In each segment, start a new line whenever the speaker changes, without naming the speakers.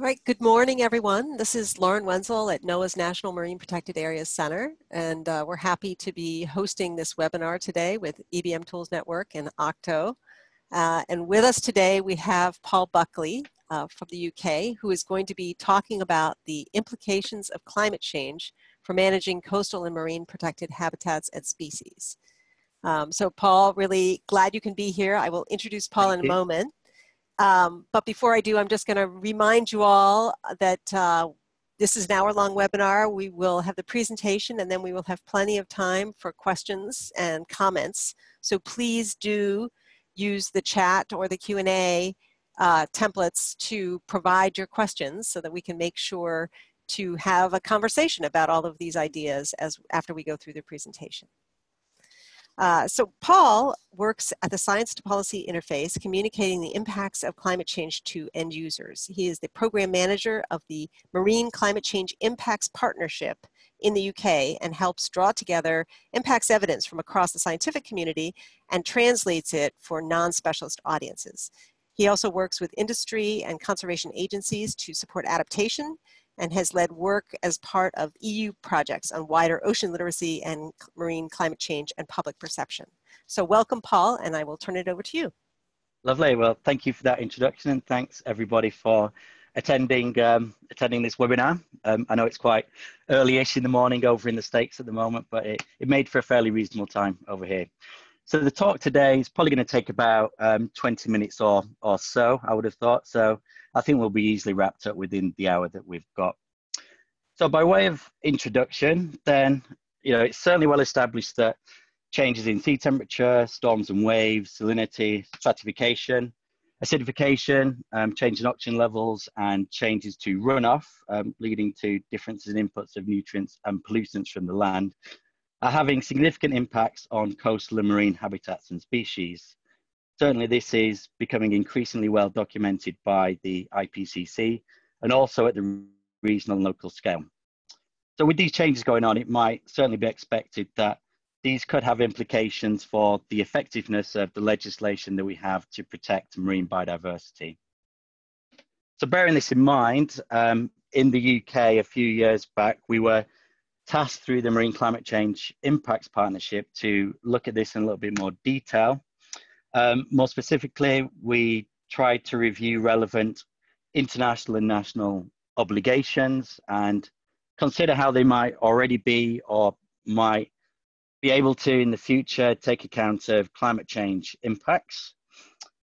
All right, good morning, everyone. This is Lauren Wenzel at NOAA's National Marine Protected Areas Center, and uh, we're happy to be hosting this webinar today with EBM Tools Network and Octo. Uh, and with us today, we have Paul Buckley uh, from the UK, who is going to be talking about the implications of climate change for managing coastal and marine protected habitats and species. Um, so Paul, really glad you can be here. I will introduce Paul Thank in a you. moment. Um, but before I do, I'm just going to remind you all that uh, this is an hour-long webinar. We will have the presentation and then we will have plenty of time for questions and comments. So please do use the chat or the Q&A uh, templates to provide your questions so that we can make sure to have a conversation about all of these ideas as after we go through the presentation. Uh, so Paul works at the Science to Policy Interface, communicating the impacts of climate change to end users. He is the program manager of the Marine Climate Change Impacts Partnership in the UK and helps draw together impacts evidence from across the scientific community and translates it for non-specialist audiences. He also works with industry and conservation agencies to support adaptation and has led work as part of EU projects on wider ocean literacy and marine climate change and public perception. So welcome, Paul, and I will turn it over to you.
Lovely. Well, thank you for that introduction, and thanks everybody for attending um, attending this webinar. Um, I know it's quite early-ish in the morning over in the States at the moment, but it, it made for a fairly reasonable time over here. So the talk today is probably going to take about um, 20 minutes or, or so, I would have thought. So I think we'll be easily wrapped up within the hour that we've got. So by way of introduction, then, you know, it's certainly well established that changes in sea temperature, storms and waves, salinity, stratification, acidification, um, change in oxygen levels, and changes to runoff, um, leading to differences in inputs of nutrients and pollutants from the land, are having significant impacts on coastal and marine habitats and species. Certainly, this is becoming increasingly well documented by the IPCC and also at the regional and local scale. So, with these changes going on, it might certainly be expected that these could have implications for the effectiveness of the legislation that we have to protect marine biodiversity. So, bearing this in mind, um, in the UK a few years back, we were tasked through the Marine Climate Change Impacts Partnership to look at this in a little bit more detail um, more specifically, we tried to review relevant international and national obligations and consider how they might already be or might be able to in the future take account of climate change impacts.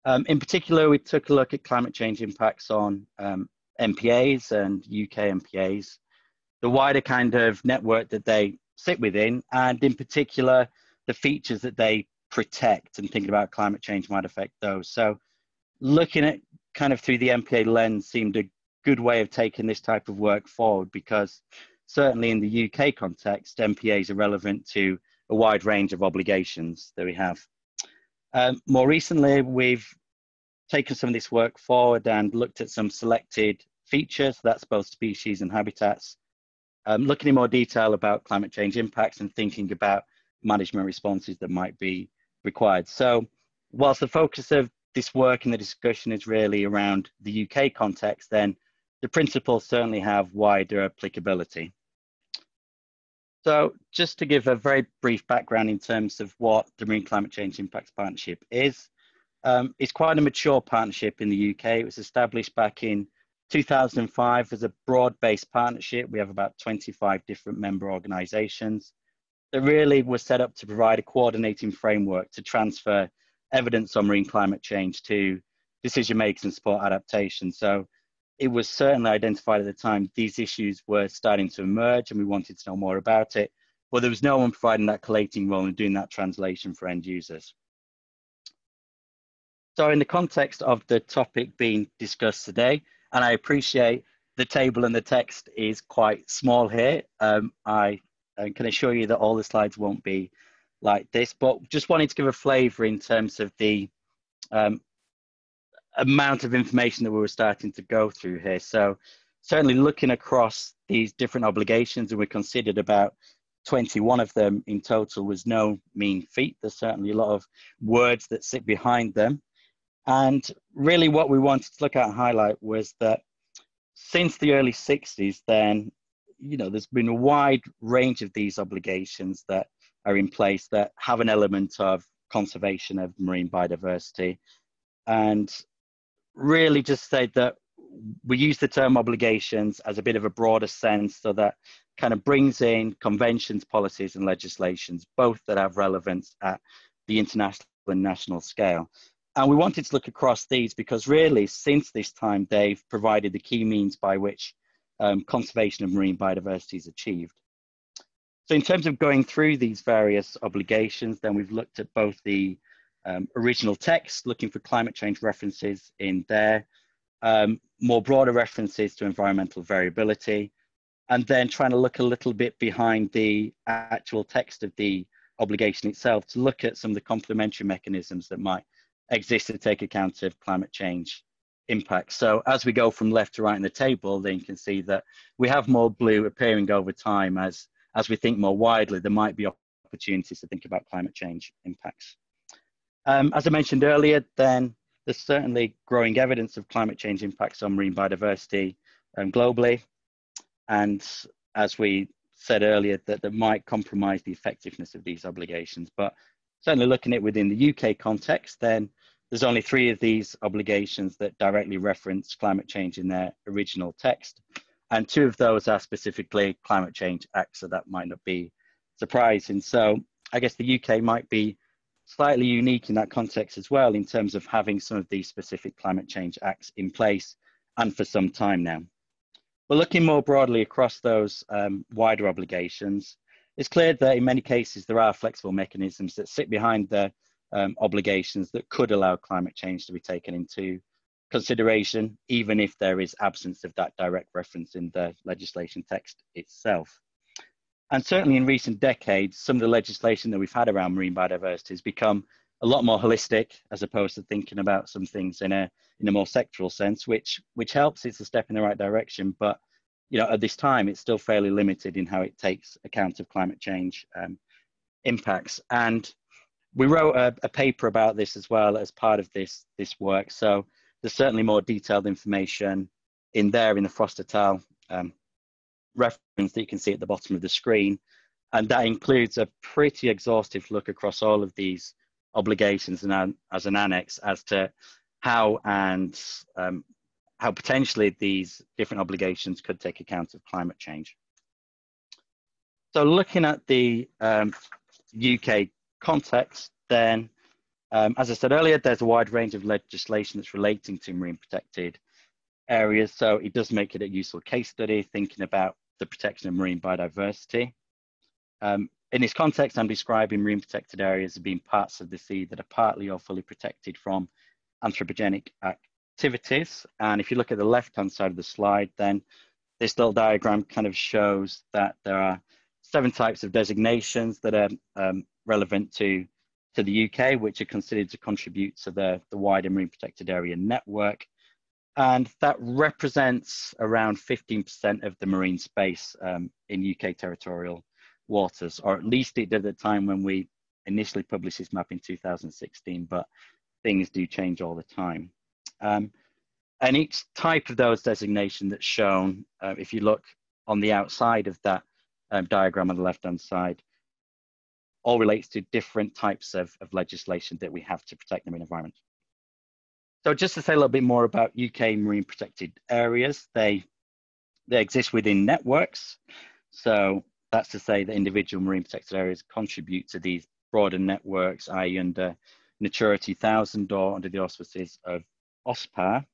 Um, in particular, we took a look at climate change impacts on um, MPAs and UK MPAs, the wider kind of network that they sit within, and in particular, the features that they protect and thinking about climate change might affect those. So looking at kind of through the MPA lens seemed a good way of taking this type of work forward because certainly in the UK context, MPAs are relevant to a wide range of obligations that we have. Um, more recently, we've taken some of this work forward and looked at some selected features, that's both species and habitats, um, looking in more detail about climate change impacts and thinking about management responses that might be required. So whilst the focus of this work and the discussion is really around the UK context, then the principles certainly have wider applicability. So just to give a very brief background in terms of what the Marine Climate Change Impacts Partnership is, um, it's quite a mature partnership in the UK. It was established back in 2005 was a broad-based partnership. We have about 25 different member organizations that really was set up to provide a coordinating framework to transfer evidence on marine climate change to decision makers and support adaptation. So it was certainly identified at the time these issues were starting to emerge and we wanted to know more about it, but there was no one providing that collating role and doing that translation for end users. So in the context of the topic being discussed today, and I appreciate the table and the text is quite small here. Um, I can assure you that all the slides won't be like this, but just wanted to give a flavor in terms of the um, amount of information that we were starting to go through here. So certainly looking across these different obligations, and we considered about 21 of them in total was no mean feat. There's certainly a lot of words that sit behind them. And really what we wanted to look at and highlight was that since the early 60s, then, you know, there's been a wide range of these obligations that are in place that have an element of conservation of marine biodiversity. And really just say that we use the term obligations as a bit of a broader sense so that kind of brings in conventions, policies, and legislations, both that have relevance at the international and national scale. And we wanted to look across these because really, since this time, they've provided the key means by which um, conservation of marine biodiversity is achieved. So in terms of going through these various obligations, then we've looked at both the um, original text, looking for climate change references in there, um, more broader references to environmental variability, and then trying to look a little bit behind the actual text of the obligation itself to look at some of the complementary mechanisms that might exist to take account of climate change impacts. So as we go from left to right in the table, then you can see that we have more blue appearing over time as, as we think more widely, there might be opportunities to think about climate change impacts. Um, as I mentioned earlier, then there's certainly growing evidence of climate change impacts on marine biodiversity um, globally. And as we said earlier, that, that might compromise the effectiveness of these obligations. But certainly looking at it within the UK context, then there's only three of these obligations that directly reference climate change in their original text. And two of those are specifically climate change acts, so that might not be surprising. So I guess the UK might be slightly unique in that context as well, in terms of having some of these specific climate change acts in place and for some time now. But looking more broadly across those um, wider obligations, it's clear that in many cases there are flexible mechanisms that sit behind the um, obligations that could allow climate change to be taken into consideration, even if there is absence of that direct reference in the legislation text itself. And certainly in recent decades, some of the legislation that we've had around marine biodiversity has become a lot more holistic as opposed to thinking about some things in a in a more sectoral sense, which which helps. It's a step in the right direction, but you know at this time it's still fairly limited in how it takes account of climate change um, impacts. And we wrote a, a, paper about this as well as part of this this work. So there's certainly more detailed information in there in the Frost et al. Um, reference that you can see at the bottom of the screen. And that includes a pretty exhaustive look across all of these obligations and as an annex as to how and um, how potentially these different obligations could take account of climate change. So looking at the um, UK context, then, um, as I said earlier, there's a wide range of legislation that's relating to marine protected areas. So it does make it a useful case study, thinking about the protection of marine biodiversity. Um, in this context, I'm describing marine protected areas as being parts of the sea that are partly or fully protected from anthropogenic activities. And if you look at the left-hand side of the slide, then this little diagram kind of shows that there are seven types of designations that are um, relevant to, to the UK, which are considered to contribute to the, the wider marine protected area network. And that represents around 15% of the marine space um, in UK territorial waters, or at least it did at the time when we initially published this map in 2016, but things do change all the time. Um, and each type of those designation that's shown, uh, if you look on the outside of that um, diagram on the left-hand side, all relates to different types of, of legislation that we have to protect the marine environment. So just to say a little bit more about UK marine protected areas, they, they exist within networks. So that's to say that individual marine protected areas contribute to these broader networks, i.e. under Natura 2000 or under the auspices of OSPAR.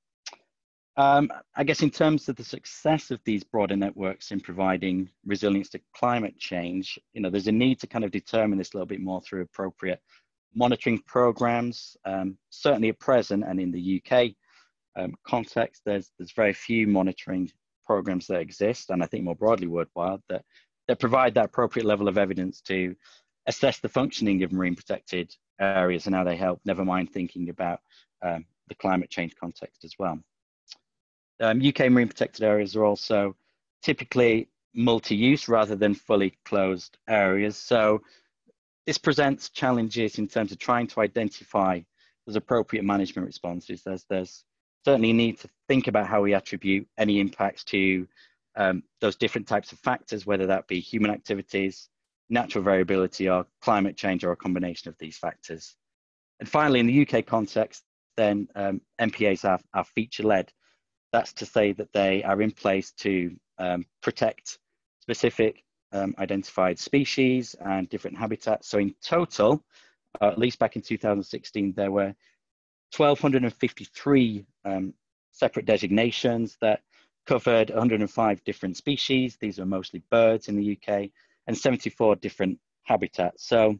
Um, I guess in terms of the success of these broader networks in providing resilience to climate change, you know, there's a need to kind of determine this a little bit more through appropriate monitoring programs. Um, certainly at present and in the UK um, context, there's, there's very few monitoring programs that exist, and I think more broadly worldwide, that, that provide that appropriate level of evidence to assess the functioning of marine protected areas and how they help, never mind thinking about um, the climate change context as well. Um, UK marine protected areas are also typically multi-use rather than fully closed areas. So this presents challenges in terms of trying to identify those appropriate management responses. There's, there's certainly need to think about how we attribute any impacts to um, those different types of factors, whether that be human activities, natural variability, or climate change, or a combination of these factors. And finally, in the UK context, then um, MPAs are, are feature-led. That's to say that they are in place to um, protect specific um, identified species and different habitats. So in total, uh, at least back in 2016, there were 1,253 um, separate designations that covered 105 different species. These are mostly birds in the UK and 74 different habitats. So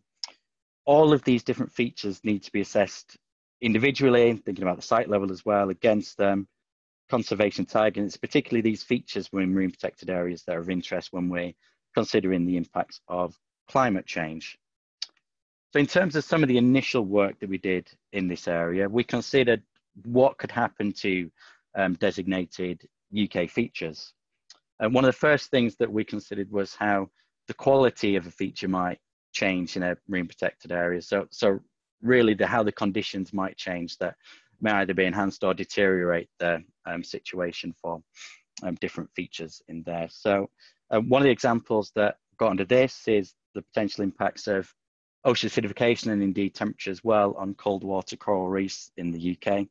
all of these different features need to be assessed individually, thinking about the site level as well, against um, conservation targets, particularly these features within marine protected areas that are of interest when we're considering the impacts of climate change. So in terms of some of the initial work that we did in this area, we considered what could happen to um, designated UK features. And one of the first things that we considered was how the quality of a feature might change in a marine protected area. So, so really the, how the conditions might change that may either be enhanced or deteriorate the um, situation for um, different features in there. So uh, one of the examples that got under this is the potential impacts of ocean acidification and indeed temperature as well on cold water coral reefs in the UK.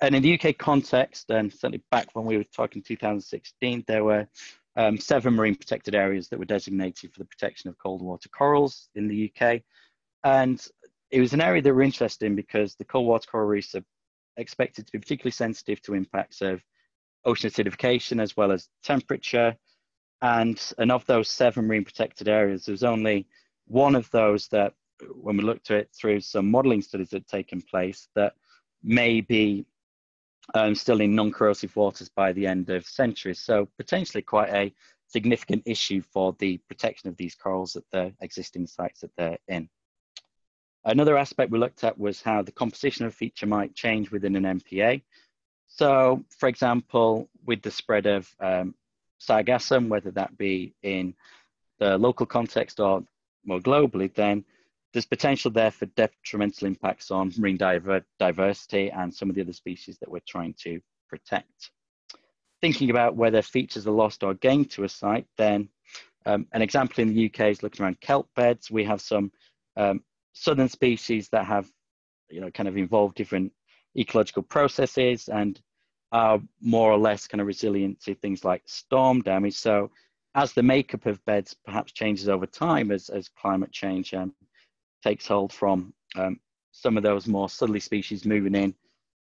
And in the UK context, and certainly back when we were talking 2016, there were um, seven marine protected areas that were designated for the protection of cold water corals in the UK. And it was an area that we're interested in because the cold water coral reefs are expected to be particularly sensitive to impacts of ocean acidification as well as temperature. And, and of those seven marine protected areas, there was only one of those that, when we looked at it through some modeling studies that had taken place, that may be um, still in non-corrosive waters by the end of centuries. So potentially quite a significant issue for the protection of these corals at the existing sites that they're in. Another aspect we looked at was how the composition of a feature might change within an MPA. So, for example, with the spread of um, sargassum, whether that be in the local context or more globally, then there's potential there for detrimental impacts on marine diver diversity and some of the other species that we're trying to protect. Thinking about whether features are lost or gained to a site, then um, an example in the UK is looking around kelp beds. We have some um, southern species that have, you know, kind of involved different ecological processes and are more or less kind of resilient to things like storm damage. So as the makeup of beds perhaps changes over time as, as climate change um, takes hold from um, some of those more southerly species moving in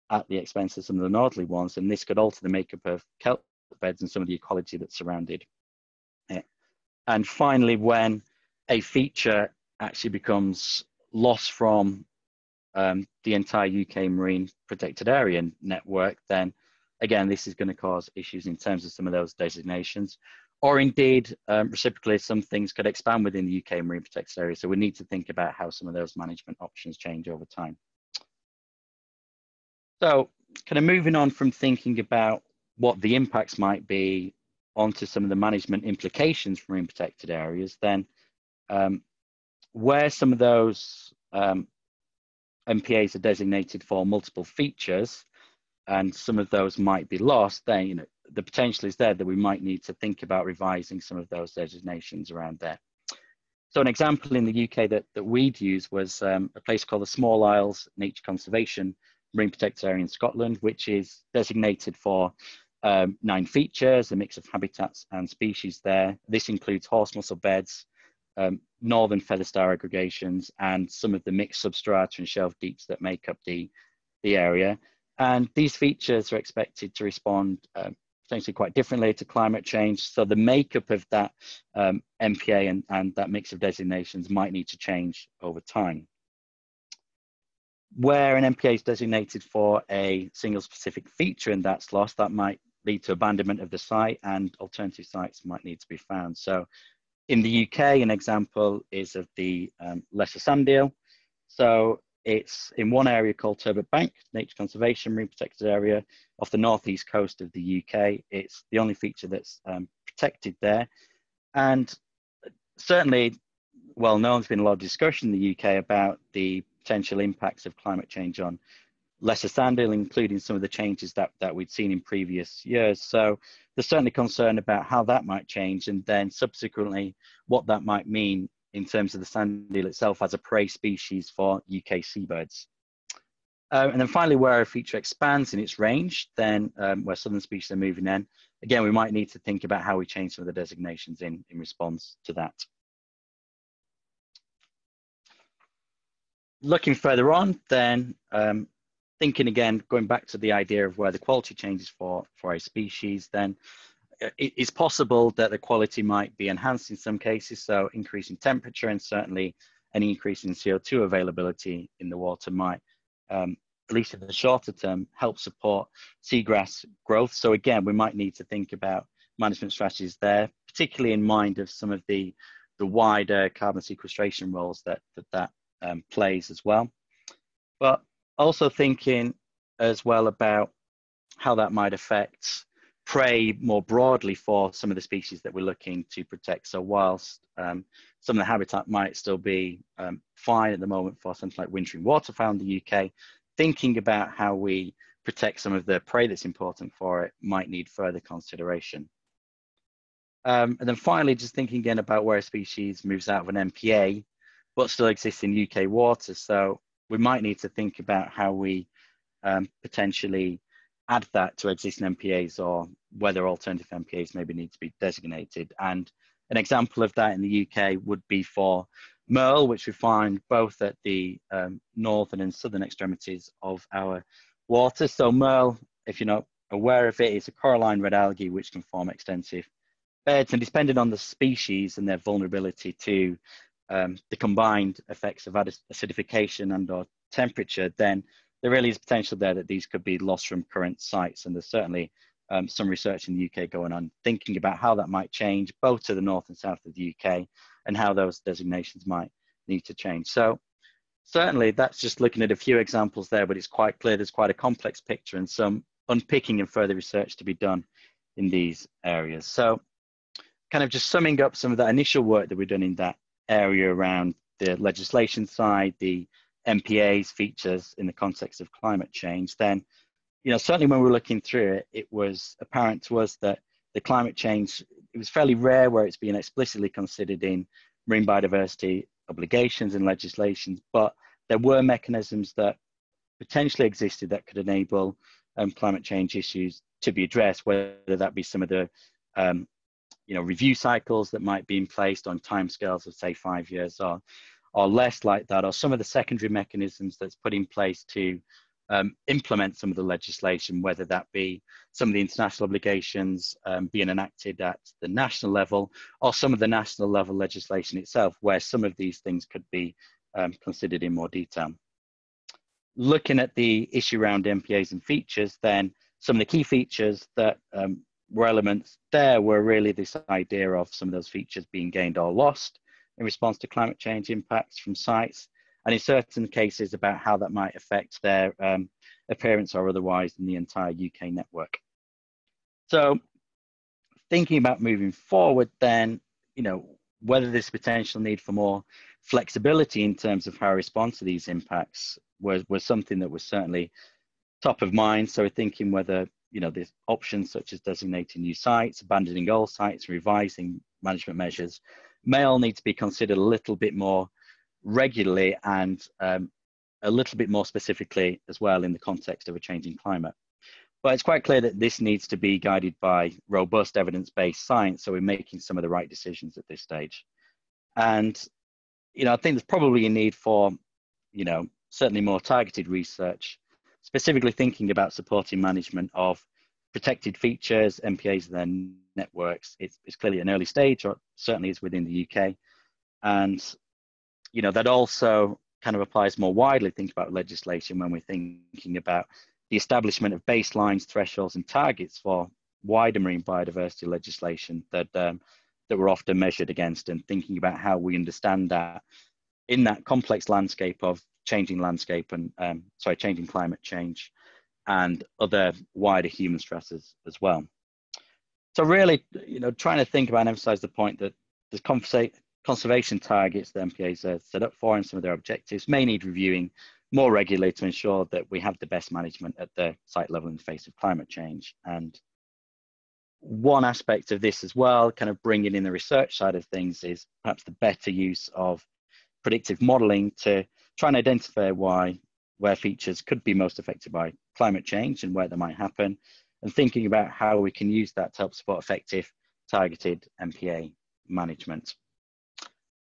at the expense of some of the northerly ones, and this could alter the makeup of kelp beds and some of the ecology that surrounded it. And finally, when a feature actually becomes lost from um, the entire UK marine protected area network, then again, this is going to cause issues in terms of some of those designations or indeed, um, reciprocally, some things could expand within the UK marine protected area. So we need to think about how some of those management options change over time. So kind of moving on from thinking about what the impacts might be onto some of the management implications for marine protected areas, then um, where some of those um, MPAs are designated for multiple features, and some of those might be lost, then you know the potential is there that we might need to think about revising some of those designations around there. So an example in the UK that, that we'd use was um, a place called the Small Isles Nature Conservation Marine Protected Area in Scotland, which is designated for um, nine features, a mix of habitats and species there. This includes horse mussel beds, um, northern feather star aggregations, and some of the mixed substrata and shelf deeps that make up the, the area. And these features are expected to respond um, potentially quite differently to climate change. So the makeup of that um, MPA and, and that mix of designations might need to change over time. Where an MPA is designated for a single specific feature and that's lost, that might lead to abandonment of the site and alternative sites might need to be found. So in the UK, an example is of the um, lesser sand eel. So it's in one area called Turbot Bank, Nature Conservation Marine Protected Area off the northeast coast of the UK. It's the only feature that's um, protected there. And certainly, well known, there's been a lot of discussion in the UK about the potential impacts of climate change on lesser sand eel, including some of the changes that, that we'd seen in previous years. So there's certainly concern about how that might change and then subsequently what that might mean in terms of the sand eel itself as a prey species for UK seabirds. Uh, and then finally, where a feature expands in its range, then um, where southern species are moving in, again, we might need to think about how we change some of the designations in, in response to that. Looking further on, then um, thinking again, going back to the idea of where the quality changes for, for a species, then it is possible that the quality might be enhanced in some cases. So increasing temperature and certainly an increase in CO2 availability in the water might um, at least in the shorter term, help support seagrass growth. So again, we might need to think about management strategies there, particularly in mind of some of the, the wider carbon sequestration roles that that, that um, plays as well. But also thinking as well about how that might affect prey more broadly for some of the species that we're looking to protect. So whilst um, some of the habitat might still be um, fine at the moment for something like wintering waterfowl in the UK, thinking about how we protect some of the prey that's important for it might need further consideration. Um, and then finally, just thinking again about where a species moves out of an MPA, but still exists in UK waters. So we might need to think about how we um, potentially add that to existing MPAs or whether alternative MPAs maybe need to be designated. And an example of that in the UK would be for Maerl, which we find both at the um, northern and southern extremities of our water. So Maerl, if you're not aware of it, is a coralline red algae which can form extensive beds. And depending on the species and their vulnerability to um, the combined effects of acidification and or temperature, then there really is potential there that these could be lost from current sites. And there's certainly um, some research in the UK going on, thinking about how that might change both to the north and south of the UK and how those designations might need to change. So certainly that's just looking at a few examples there, but it's quite clear there's quite a complex picture and some unpicking and further research to be done in these areas. So kind of just summing up some of that initial work that we've done in that area around the legislation side, the MPA's features in the context of climate change, then you know, certainly when we were looking through it, it was apparent to us that the climate change, it was fairly rare where it's being explicitly considered in marine biodiversity obligations and legislations, but there were mechanisms that potentially existed that could enable um, climate change issues to be addressed, whether that be some of the um, you know, review cycles that might be in place on timescales of say five years or, or less like that, or some of the secondary mechanisms that's put in place to um, implement some of the legislation, whether that be some of the international obligations um, being enacted at the national level, or some of the national level legislation itself, where some of these things could be um, considered in more detail. Looking at the issue around MPAs and features, then some of the key features that um, elements there were really this idea of some of those features being gained or lost in response to climate change impacts from sites, and in certain cases about how that might affect their um, appearance or otherwise in the entire UK network. So thinking about moving forward then, you know, whether this potential need for more flexibility in terms of how I respond to these impacts was, was something that was certainly top of mind. So thinking whether, you know, there's options such as designating new sites, abandoning old sites, revising management measures may all need to be considered a little bit more regularly and um, a little bit more specifically as well in the context of a changing climate. But it's quite clear that this needs to be guided by robust evidence-based science, so we're making some of the right decisions at this stage. And, you know, I think there's probably a need for, you know, certainly more targeted research, specifically thinking about supporting management of protected features, MPAs and their networks. It's, it's clearly an early stage, or certainly is within the UK. And you know, that also kind of applies more widely, think about legislation when we're thinking about the establishment of baselines, thresholds, and targets for wider marine biodiversity legislation that um, that we're often measured against, and thinking about how we understand that in that complex landscape of changing landscape and um, sorry, changing climate change and other wider human stresses as well. So really, you know, trying to think about and emphasize the point that the conservation targets the MPAs are set up for and some of their objectives may need reviewing more regularly to ensure that we have the best management at the site level in the face of climate change. And one aspect of this as well, kind of bringing in the research side of things, is perhaps the better use of predictive modeling to try and identify why where features could be most affected by climate change and where they might happen, and thinking about how we can use that to help support effective targeted MPA management.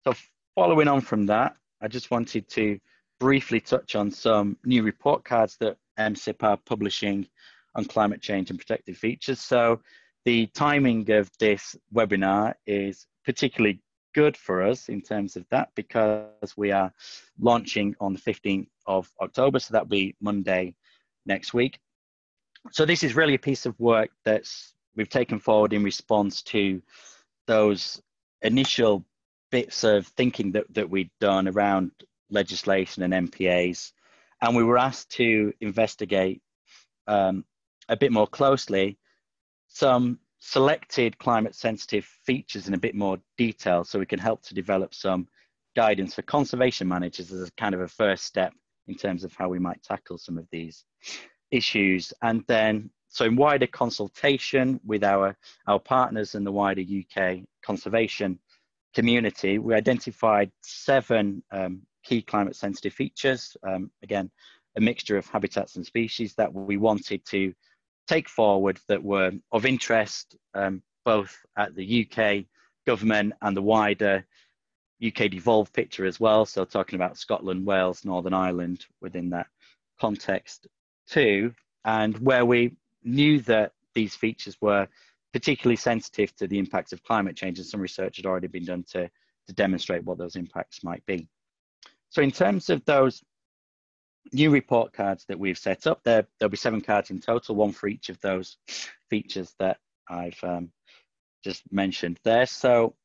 So following on from that, I just wanted to briefly touch on some new report cards that MCCIP are publishing on climate change and protected features. So the timing of this webinar is particularly good for us in terms of that because we are launching on the 15th of October, so that'll be Monday next week. So this is really a piece of work that's we've taken forward in response to those initial bits of thinking that, that we'd done around legislation and MPAs. And we were asked to investigate um, a bit more closely some selected climate sensitive features in a bit more detail so we can help to develop some guidance for conservation managers as a kind of a first step in terms of how we might tackle some of these issues. And then, so in wider consultation with our, our partners and the wider UK conservation community, we identified seven um, key climate sensitive features. Um, again, a mixture of habitats and species that we wanted to take forward that were of interest um, both at the UK government and the wider UK devolved picture as well. So talking about Scotland, Wales, Northern Ireland within that context too, and where we knew that these features were particularly sensitive to the impacts of climate change and some research had already been done to, to demonstrate what those impacts might be. So in terms of those new report cards that we've set up, there, there'll be seven cards in total, one for each of those features that I've um, just mentioned there. So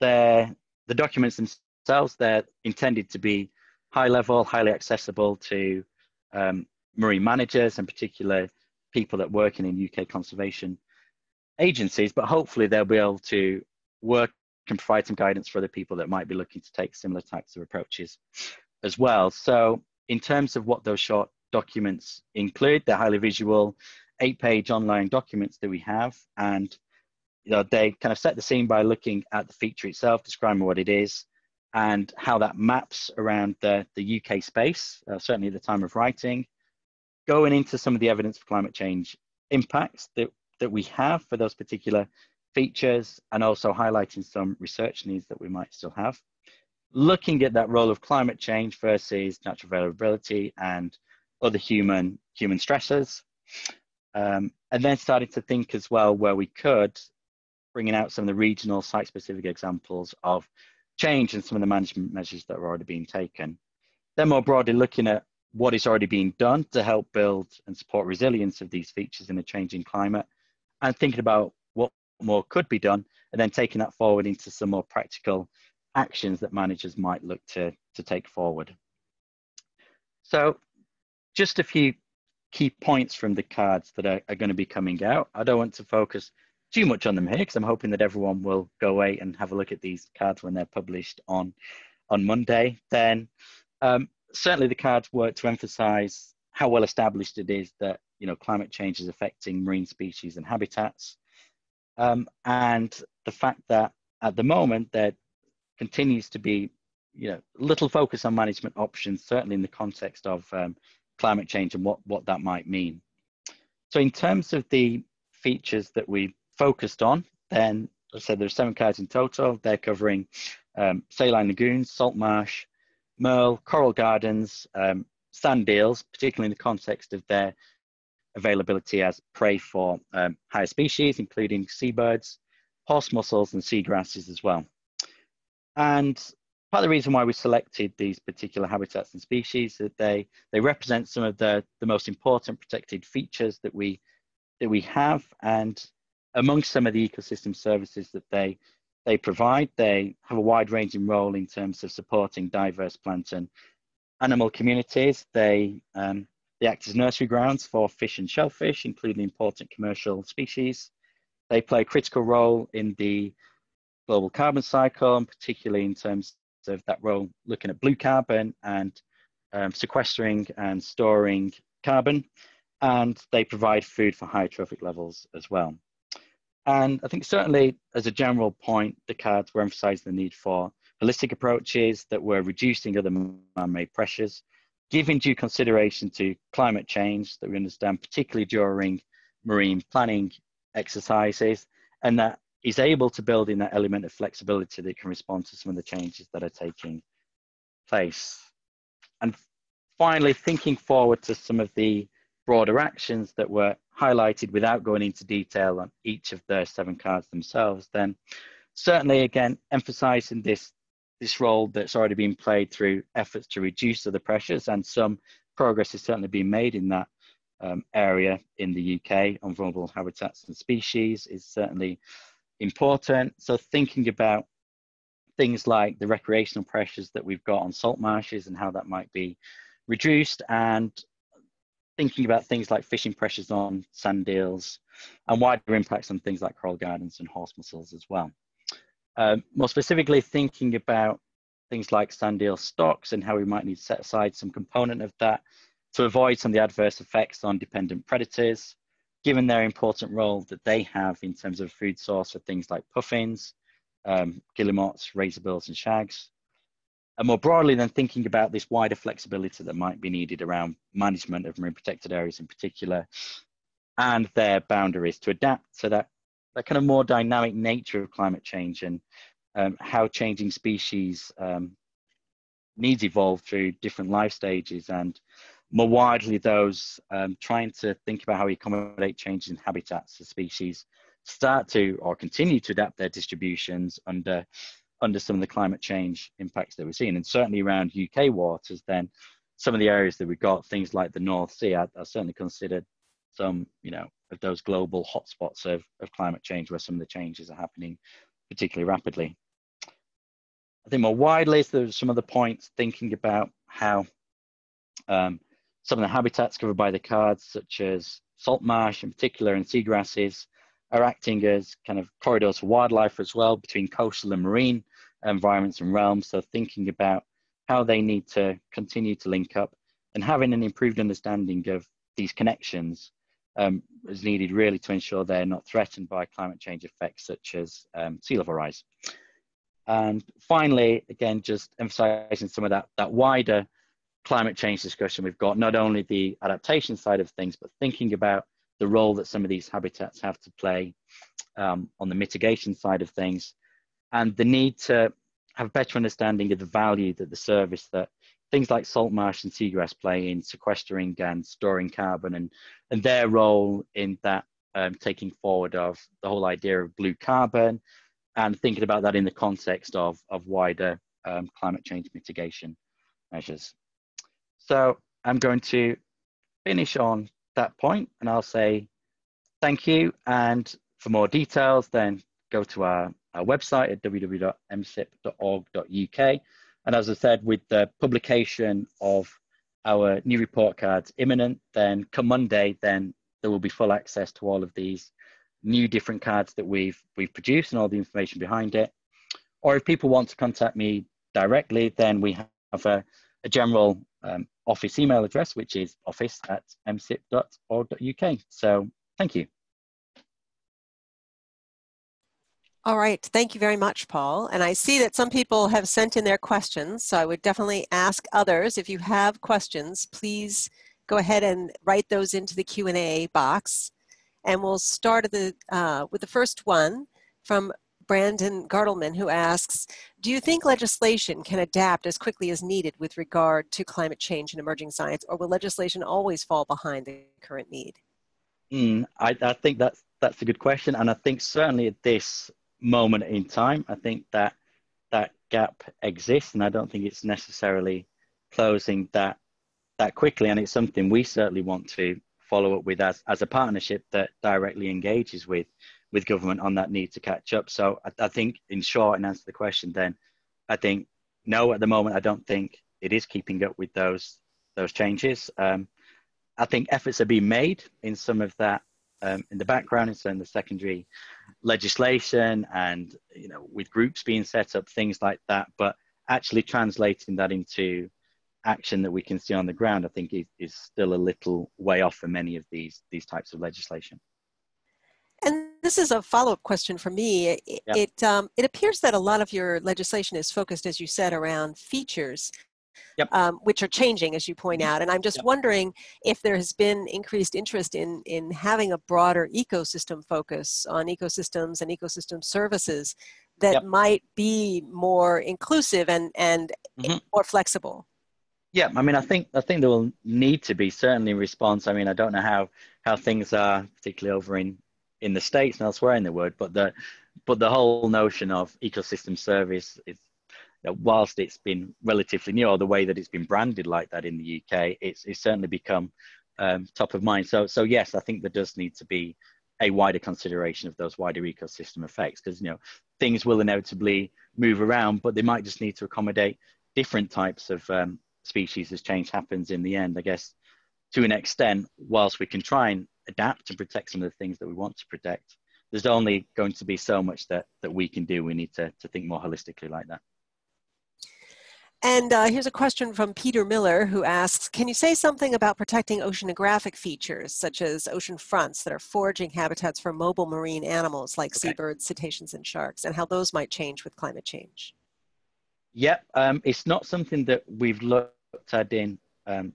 they're, the documents themselves, they're intended to be high level, highly accessible to um, marine managers and particular people that work in UK conservation agencies, but hopefully they'll be able to work and provide some guidance for other people that might be looking to take similar types of approaches as well. So in terms of what those short documents include, they're highly visual, eight page online documents that we have. And you know, they kind of set the scene by looking at the feature itself, describing what it is and how that maps around the, the UK space, uh, certainly at the time of writing, going into some of the evidence for climate change impacts that, that we have for those particular features and also highlighting some research needs that we might still have. Looking at that role of climate change versus natural variability and other human human stressors. Um, and then starting to think as well where we could, bringing out some of the regional site-specific examples of change and some of the management measures that are already being taken. Then more broadly looking at what is already being done to help build and support resilience of these features in a changing climate and thinking about what more could be done, and then taking that forward into some more practical actions that managers might look to, to take forward. So just a few key points from the cards that are, are going to be coming out. I don't want to focus too much on them here because I'm hoping that everyone will go away and have a look at these cards when they're published on, on Monday. Then um, certainly the cards work to emphasize how well established it is that you know climate change is affecting marine species and habitats um, and the fact that at the moment there continues to be you know little focus on management options certainly in the context of um, climate change and what what that might mean so in terms of the features that we focused on then as I said there's seven cards in total they're covering um, saline lagoons salt marsh maerl coral gardens um, sand eels particularly in the context of their availability as prey for um, higher species, including seabirds, horse mussels, and seagrasses as well. And part of the reason why we selected these particular habitats and species is that they they represent some of the the most important protected features that we that we have and amongst some of the ecosystem services that they they provide they have a wide ranging role in terms of supporting diverse plant and animal communities they um, they act as nursery grounds for fish and shellfish, including important commercial species. They play a critical role in the global carbon cycle, and particularly in terms of that role looking at blue carbon and um, sequestering and storing carbon, and they provide food for high trophic levels as well. And I think certainly as a general point, the cards were emphasizing the need for holistic approaches that were reducing other man-made pressures, giving due consideration to climate change that we understand, particularly during marine planning exercises, and that is able to build in that element of flexibility that can respond to some of the changes that are taking place. And finally, thinking forward to some of the broader actions that were highlighted without going into detail on each of the seven cards themselves, then certainly again emphasizing this this role that's already been played through efforts to reduce other pressures and some progress has certainly been made in that um, area in the UK on vulnerable habitats and species is certainly important. So thinking about things like the recreational pressures that we've got on salt marshes and how that might be reduced and thinking about things like fishing pressures on sand eels and wider impacts on things like coral gardens and horse mussels as well. Um, more specifically, thinking about things like sand eel stocks and how we might need to set aside some component of that to avoid some of the adverse effects on dependent predators, given their important role that they have in terms of food source for things like puffins, um, guillemots, razorbills, and shags. And more broadly, then thinking about this wider flexibility that might be needed around management of marine protected areas in particular and their boundaries to adapt to that, that kind of more dynamic nature of climate change and um, how changing species um, needs evolve through different life stages and more widely those um, trying to think about how we accommodate changes in habitats of species start to or continue to adapt their distributions under under some of the climate change impacts that we're seeing and certainly around UK waters then some of the areas that we've got things like the North Sea are, are certainly considered some you know of those global hotspots of, of climate change where some of the changes are happening particularly rapidly. I think more widely, there's some of the points thinking about how um, some of the habitats covered by the cards, such as salt marsh in particular and seagrasses, are acting as kind of corridors for wildlife as well between coastal and marine environments and realms. So thinking about how they need to continue to link up and having an improved understanding of these connections um, is needed really to ensure they're not threatened by climate change effects such as um, sea level rise. And finally, again, just emphasizing some of that, that wider climate change discussion, we've got not only the adaptation side of things, but thinking about the role that some of these habitats have to play um, on the mitigation side of things, and the need to have a better understanding of the value that the service that things like salt marsh and seagrass play in sequestering and storing carbon and, and their role in that um, taking forward of the whole idea of blue carbon and thinking about that in the context of, of wider um, climate change mitigation measures. So I'm going to finish on that point and I'll say thank you. And for more details, then go to our, our website at www.mccip.org.uk. And as I said, with the publication of our new report cards imminent, then come Monday, then there will be full access to all of these new different cards that we've we've produced and all the information behind it. Or if people want to contact me directly, then we have a, a general um, office email address, which is office at mccip.org.uk. So thank you.
All right, thank you very much, Paul. And I see that some people have sent in their questions, so I would definitely ask others, if you have questions, please go ahead and write those into the Q&A box. And we'll start the, uh, with the first one from Brandon Gartelman, who asks, do you think legislation can adapt as quickly as needed with regard to climate change and emerging science, or will legislation always fall behind the current need?
Mm, I, I think that's, that's a good question. And I think certainly at this moment in time, I think that that gap exists, and I don't think it's necessarily closing that that quickly. And it's something we certainly want to follow up with as, as a partnership that directly engages with with government on that need to catch up. So I, I think, in short, and answer the question, then I think no, at the moment, I don't think it is keeping up with those those changes. Um, I think efforts are being made in some of that um, in the background, in some of the secondary legislation, and you know, with groups being set up, things like that. But actually translating that into action that we can see on the ground, I think is, is still a little way off for many of these these types of legislation.
And this is a follow-up question for me. It, yep. it, um, it appears that a lot of your legislation is focused, as you said, around features, yep. um, which are changing, as you point mm-hmm. out. And I'm just yep. wondering if there has been increased interest in, in having a broader ecosystem focus on ecosystems and ecosystem services that might be more inclusive and, and mm-hmm. more flexible.
Yeah, I mean, I think I think there will need to be certainly response. I mean, I don't know how how things are, particularly over in in the states and elsewhere in the world, but the but the whole notion of ecosystem service is you know, whilst it's been relatively new, or the way that it's been branded like that in the UK, it's it's certainly become um, top of mind. So so yes, I think there does need to be a wider consideration of those wider ecosystem effects because you know things will inevitably move around, but they might just need to accommodate different types of um, species as change happens in the end. I guess to an extent, whilst we can try and adapt and protect some of the things that we want to protect, there's only going to be so much that, that we can do. We need to, to think more holistically like that.
And uh, here's a question from Peter Miller who asks, can you say something about protecting oceanographic features such as ocean fronts that are foraging habitats for mobile marine animals like okay. seabirds, cetaceans, and sharks and how those might change with climate change?
Yep, um, it's not something that we've looked at in um,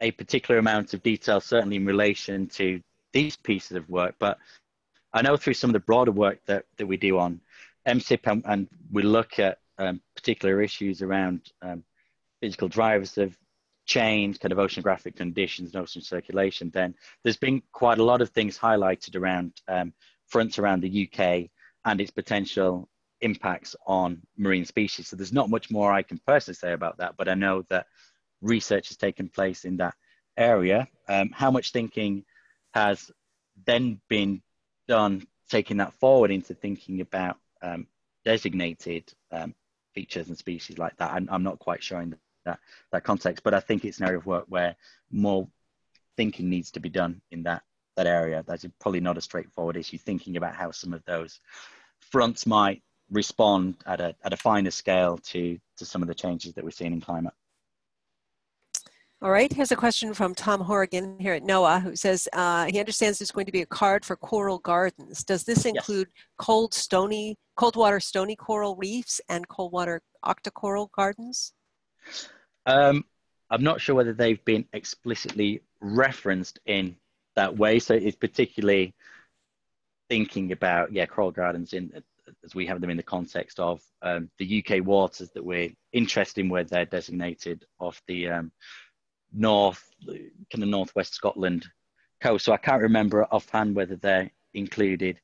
a particular amount of detail, certainly in relation to these pieces of work, but I know through some of the broader work that, that we do on MCCIP and, and we look at um, particular issues around um, physical drivers of change, kind of oceanographic conditions and ocean circulation, then there's been quite a lot of things highlighted around um, fronts around the UK and its potential impacts on marine species. So there's not much more I can personally say about that, but I know that research has taken place in that area. Um, how much thinking has then been done taking that forward into thinking about um, designated um, features and species like that? I'm, I'm not quite showing that, that context, but I think it's an area of work where more thinking needs to be done in that, that area. That's probably not a straightforward issue, thinking about how some of those fronts might respond at a, at a finer scale to, to some of the changes that we're seeing in climate.
All right, here's a question from Tom Hourigan here at NOAA who says uh, he understands there's going to be a card for coral gardens. Does this include yes. cold stony, cold water stony coral reefs and cold water octocoral gardens?
Um, I'm not sure whether they've been explicitly referenced in that way. So it's particularly thinking about yeah coral gardens in as we have them in the context of um, the UK waters that we're interested in where they're designated off the um, north, kind of northwest Scotland coast. So I can't remember offhand whether they're included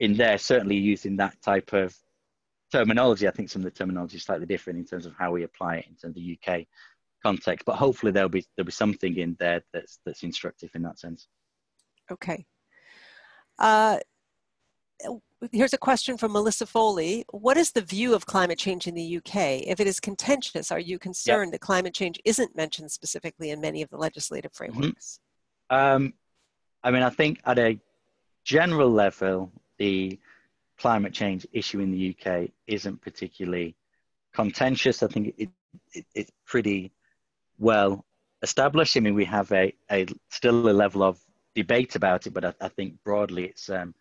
in there. Certainly using that type of terminology. I think some of the terminology is slightly different in terms of how we apply it in terms of the UK context. But hopefully there'll be there'll be something in there that's that's instructive in that sense.
Okay. Uh, here's a question from Melissa Foley. What is the view of climate change in the UK? If it is contentious, are you concerned that climate change isn't mentioned specifically in many of the legislative mm-hmm. frameworks?
Mm-hmm. Um, I mean, I think at a general level, the climate change issue in the UK isn't particularly contentious. I think it, it, it's pretty well established. I mean, we have a, a still a level of debate about it, but I, I think broadly it's um,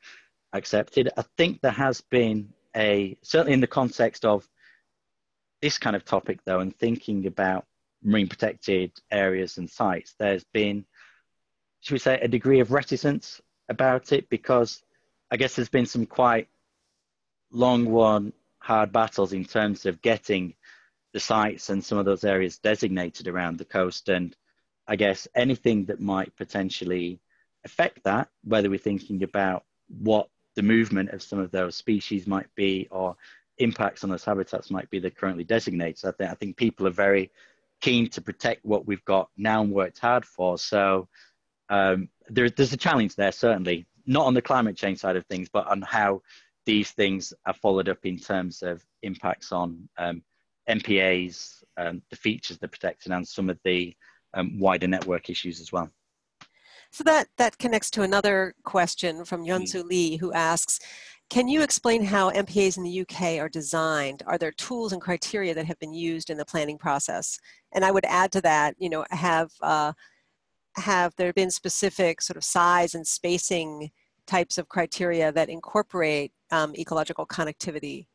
accepted. I think there has been a, certainly in the context of this kind of topic though, and thinking about marine protected areas and sites, there's been, should we say, a degree of reticence about it because I guess there's been some quite long won hard battles in terms of getting the sites and some of those areas designated around the coast. And I guess anything that might potentially affect that, whether we're thinking about what the movement of some of those species might be or impacts on those habitats might be that currently designated. So I think, I think people are very keen to protect what we've got now and worked hard for. So um, there, there's a challenge there, certainly, not on the climate change side of things, but on how these things are followed up in terms of impacts on um, MPAs, um, the features they're protecting, and some of the um, wider network issues as well.
So that, that connects to another question from mm. Lee who asks, Can you explain how MPAs in the UK are designed? Are there tools and criteria that have been used in the planning process? And I would add to that, you know, have uh, have there been specific sort of size and spacing types of criteria that incorporate um, ecological connectivity?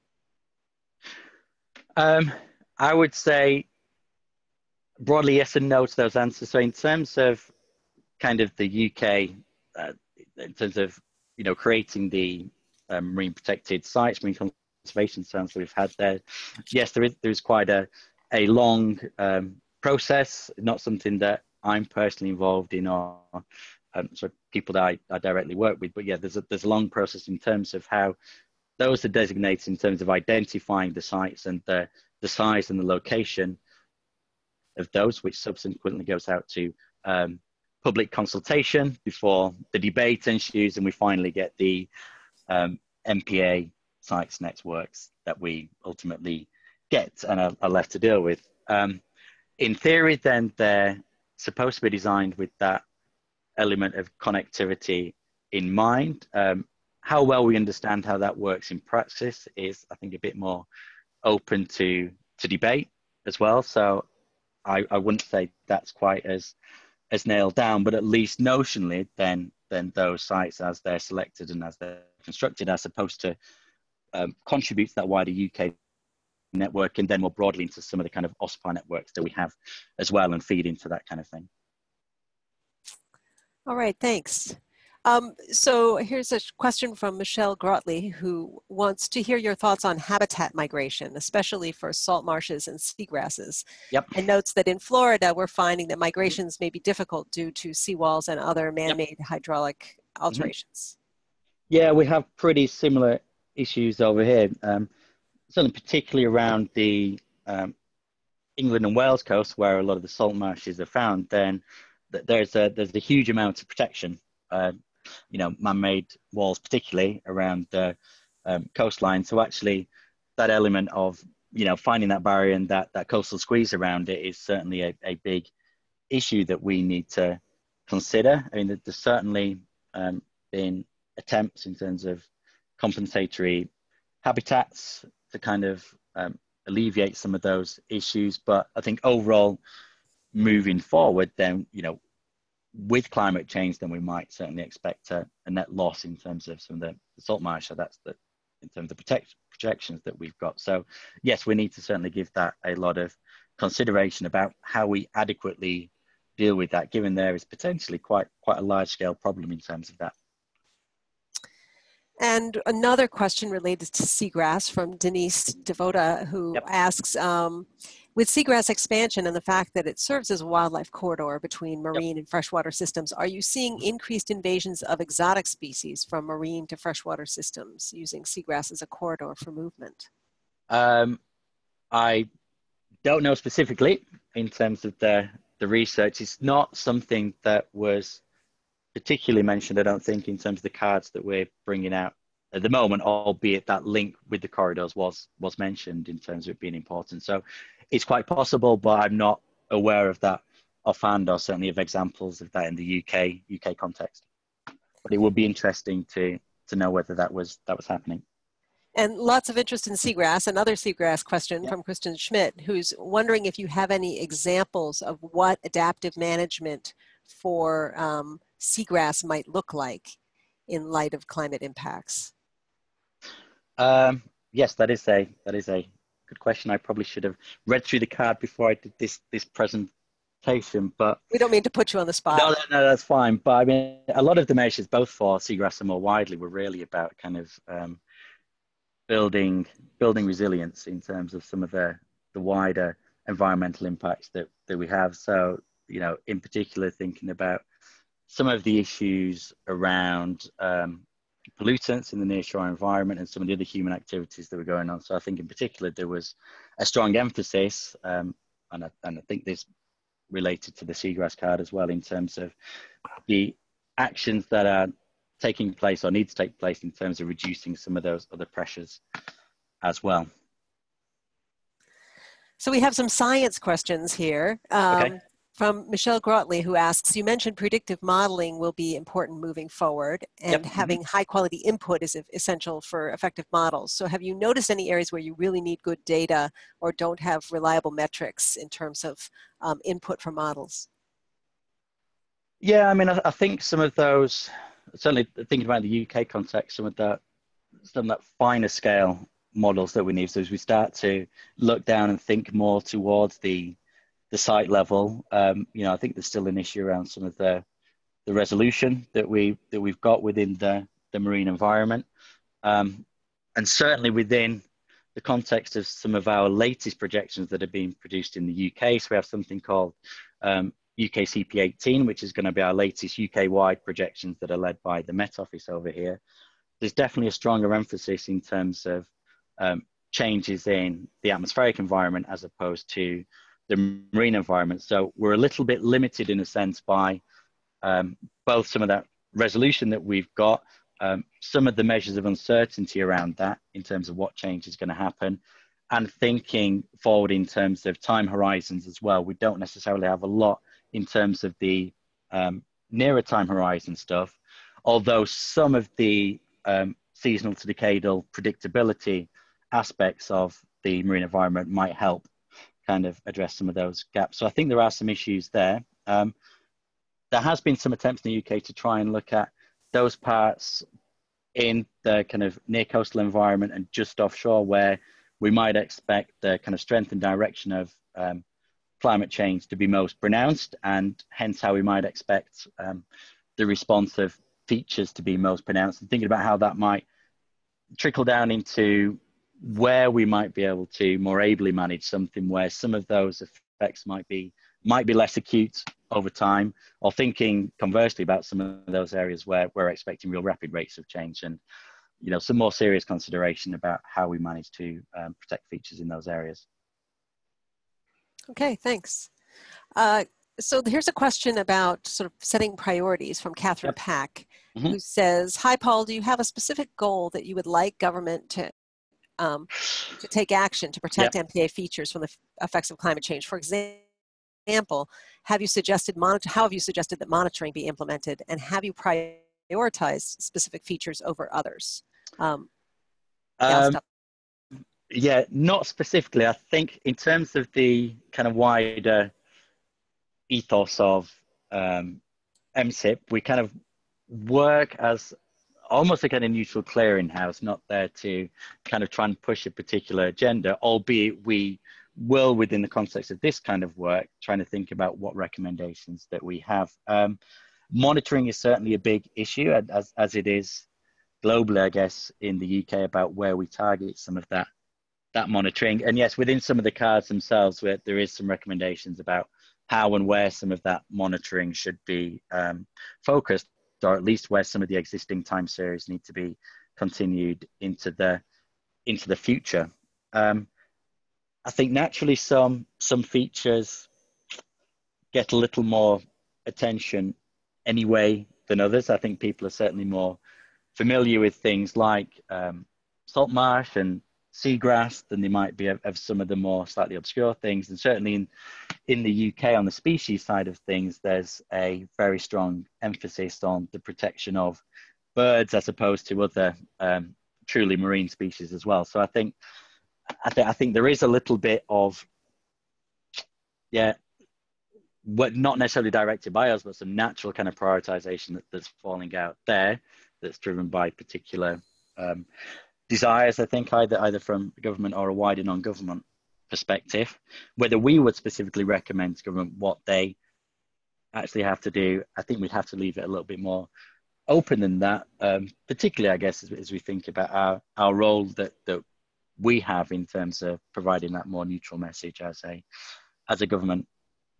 Um, I would say broadly yes and no to those answers. So in terms of kind of the UK, uh, in terms of you know creating the um, marine protected sites, marine conservation zones that we've had there, yes, there is there is quite a a long um, process. Not something that I'm personally involved in, or um, so people that I, I directly work with. But yeah, there's a there's a long process in terms of how those are designated in terms of identifying the sites and the the size and the location of those, which subsequently goes out to um, public consultation before the debate ensues, and we finally get the um, MPA sites networks that we ultimately get and are, are left to deal with. Um, in theory, then they're supposed to be designed with that element of connectivity in mind. Um, how well we understand how that works in practice is, I think, a bit more open to to debate as well. So I, I wouldn't say that's quite as as nailed down, but at least notionally, then then those sites as they're selected and as they're constructed are supposed to um, contribute to that wider UK network and then more broadly into some of the kind of OSPAR networks that we have as well and feed into that kind of thing.
All right, thanks. Um, so here's a question from Michelle Grotley who wants to hear your thoughts on habitat migration, especially for salt marshes and seagrasses.
Yep.
And notes that in Florida, we're finding that migrations may be difficult due to seawalls and other man-made yep. hydraulic mm-hmm. alterations.
Yeah, we have pretty similar issues over here. Um, certainly particularly around the um, England and Wales coast where a lot of the salt marshes are found, then there's a, there's a huge amount of protection uh, you know, man-made walls, particularly around the um, coastline. So actually, that element of you know finding that barrier and that that coastal squeeze around it is certainly a, a big issue that we need to consider. I mean, there's certainly um, been attempts in terms of compensatory habitats to kind of um, alleviate some of those issues. But I think overall, moving forward, then you know with climate change, then we might certainly expect a, a net loss in terms of some of the, salt marsh. So that's the in terms of protect, projections that we've got. So yes, we need to certainly give that a lot of consideration about how we adequately deal with that, given there is potentially quite quite a large scale problem in terms of that.
And another question related to seagrass from Denise Devota, who yep. asks, um, with seagrass expansion and the fact that it serves as a wildlife corridor between marine yep. and freshwater systems, are you seeing increased invasions of exotic species from marine to freshwater systems using seagrass as a corridor for movement?
Um, I don't know specifically in terms of the, the research. It's not something that was particularly mentioned, I don't think, in terms of the cards that we're bringing out at the moment, albeit that link with the corridors was was mentioned in terms of it being important. So it's quite possible, but I'm not aware of that offhand or certainly of examples of that in the UK UK context. But it would be interesting to to know whether that was that was happening.
And lots of interest in seagrass. Another seagrass question yeah. from Kristen Schmidt, who's wondering if you have any examples of what adaptive management for um, seagrass might look like in light of climate impacts.
Um, yes, that is a that is a good question. I probably should have read through the card before I did this this presentation, but
we don't mean to put you on the spot.
No, no, that's fine. But I mean, a lot of the measures, both for seagrass and more widely, were really about kind of um, building building resilience in terms of some of the the wider environmental impacts that that we have. So, you know, in particular, thinking about some of the issues around um, pollutants in the nearshore environment and some of the other human activities that were going on. So I think in particular there was a strong emphasis, um, and, I, and I think this related to the seagrass card as well in terms of the actions that are taking place or need to take place in terms of reducing some of those other pressures as well.
So we have some science questions here. Um, okay from Michelle Grotley, who asks, you mentioned predictive modeling will be important moving forward and
Yep.
having high quality input is essential for effective models. So have you noticed any areas where you really need good data or don't have reliable metrics in terms of um, input for models?
Yeah, I mean, I, I think some of those, certainly thinking about the UK context, some of that, some of that finer scale models that we need. So as we start to look down and think more towards the the site level, um, you know, I think there's still an issue around some of the the resolution that we that we've got within the the marine environment, um, and certainly within the context of some of our latest projections that are being produced in the UK. So we have something called um, UK CP18, which is going to be our latest UK-wide projections that are led by the Met Office over here. There's definitely a stronger emphasis in terms of um, changes in the atmospheric environment as opposed to the marine environment. So we're a little bit limited in a sense by um, both some of that resolution that we've got, um, some of the measures of uncertainty around that in terms of what change is going to happen, and thinking forward in terms of time horizons as well. We don't necessarily have a lot in terms of the um, nearer time horizon stuff, although some of the um, seasonal to decadal predictability aspects of the marine environment might help kind of address some of those gaps. So I think there are some issues there. Um, there has been some attempts in the UK to try and look at those parts in the kind of near coastal environment and just offshore where we might expect the kind of strength and direction of um, climate change to be most pronounced and hence how we might expect um, the responsive features to be most pronounced and thinking about how that might trickle down into where we might be able to more ably manage something where some of those effects might be might be less acute over time or thinking conversely about some of those areas where we're expecting real rapid rates of change and you know some more serious consideration about how we manage to um, protect features in those areas
okay thanks uh, so here's a question about sort of setting priorities from Catherine yep. Pack, mm-hmm. who says, "Hi, Paul. Do you have a specific goal that you would like government to um, to take action to protect yep. MPA features from the effects of climate change. For example, have you suggested monitor, how have you suggested that monitoring be implemented and have you prioritized specific features over others? Um,
yeah, um, yeah, not specifically. I think in terms of the kind of wider ethos of um, MCCIP, we kind of work as almost a kind of neutral clearinghouse, not there to kind of try and push a particular agenda, albeit we will, within the context of this kind of work, trying to think about what recommendations that we have. Um, monitoring is certainly a big issue, as, as it is globally, I guess, in the UK about where we target some of that that monitoring. And yes, within some of the cards themselves, where there is some recommendations about how and where some of that monitoring should be um, focused or at least where some of the existing time series need to be continued into the into the future. Um, I think naturally some some features get a little more attention anyway than others. I think people are certainly more familiar with things like um, salt marsh and seagrass than they might be of, of, some of the more slightly obscure things. And certainly in, in the UK, on the species side of things, there's a very strong emphasis on the protection of birds as opposed to other um, truly marine species as well. So I think, I think, I think there is a little bit of, yeah, what not necessarily directed by us, but some natural kind of prioritization that, that's falling out there that's driven by particular um, desires, I think, either either from government or a wider non-government perspective. Whether we would specifically recommend to government what they actually have to do, I think we'd have to leave it a little bit more open than that. Um, particularly, I guess, as, as, we think about our our role that that we have in terms of providing that more neutral message as a as a government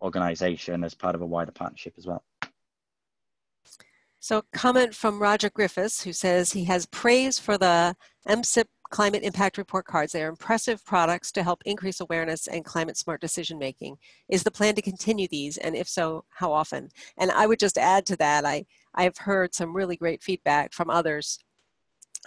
organisation as part of a wider partnership as well.
So comment from Roger Griffiths, who says he has praise for the MCCIP climate impact report cards. They are impressive products to help increase awareness and climate smart decision making. Is the plan to continue these? And if so, how often? And I would just add to that, I, I've heard some really great feedback from others